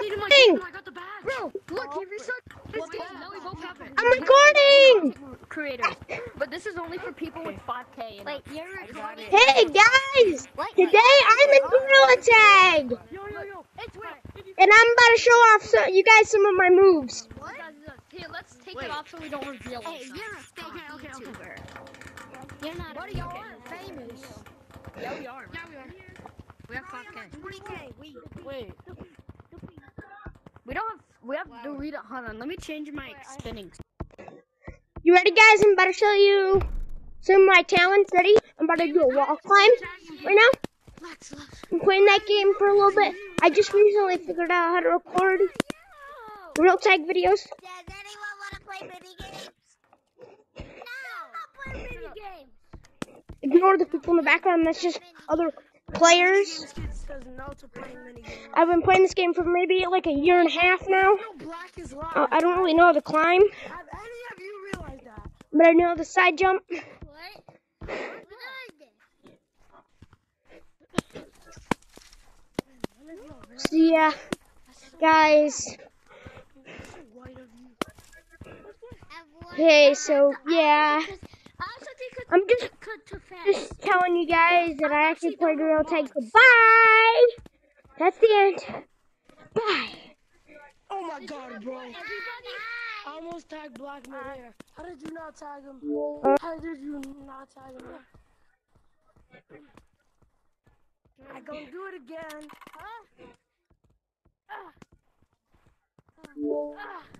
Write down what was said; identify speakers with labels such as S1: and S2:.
S1: Need him, I
S2: recording.
S1: need oh, him, I got the badge.
S3: Bro, look, oh, he researched his
S1: Well,
S3: game.
S1: now we both have it.
S2: I'm recording.
S3: Creators, but this is only for people with 5k.
S4: Wait, you're recording?
S2: Hey guys, today I'm in Gorilla Tag,
S1: Yo, yo, yo.
S3: It's wait.
S2: and I'm about to show off so, you guys some of my moves.
S3: What? Here, let's take
S1: Wait.
S3: it off so we don't reveal
S4: Hey,
S3: it.
S4: you're a fake
S1: Okay, okay, okay.
S4: YouTuber. You're not
S1: Buddy,
S4: a
S1: y'all
S4: YouTuber.
S1: aren't famous.
S3: Yeah, we are.
S1: Yeah, we are. We have 5K.
S4: 20k. We.
S3: Wait. We don't have. We have to read it. Hold on. Let me change my spinning.
S2: You ready, guys? I'm about to show you some of my talents. Ready? I'm about to do a wall climb right now.
S1: Lex, Lex.
S2: I'm playing that game for a little bit. I just recently figured out how to record real tag videos.
S4: Does anyone want to play mini games? No. I'm not playing mini games.
S2: Ignore the people in the background. That's just other players.
S1: This kid says no to playing minigames.
S2: I've been playing this game for maybe like a year and a half now.
S1: No, black is live.
S2: Uh, I don't really know how to climb,
S1: Have any of you realized that?
S2: but I know the side jump.
S4: What?
S2: So yeah, guys.
S1: White of you.
S2: Okay, so yeah,
S4: I also think
S2: I'm just
S4: cut too fast.
S2: just telling you guys that I actually played real tag. Goodbye. That's the end. Bye.
S1: Oh my god, bro.
S4: Everybody.
S1: I almost tagged Black midair. How did you not tag him?
S2: Uh,
S1: How did you not tag him? I gonna do it again.
S2: Mm, dang it.